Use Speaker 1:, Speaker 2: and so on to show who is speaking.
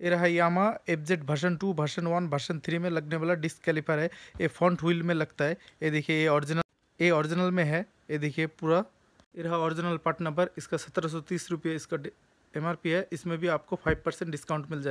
Speaker 1: ये रहा Yamaha F Z two version one version three में लगने वाला डिस्क कैलिपर है। ये फ्रंट व्हील में लगता है। ये देखिए, ये ओरिजिनल ये ओरिजिनल में है। ये देखिए पूरा। ये रहा ओरिजिनल पार्ट नंबर इसका सत्रह सौ तीस रुपये इसका एमआरपी है। इसमें भी आपको फाइव परसेंट डिस्काउंट मिल जाए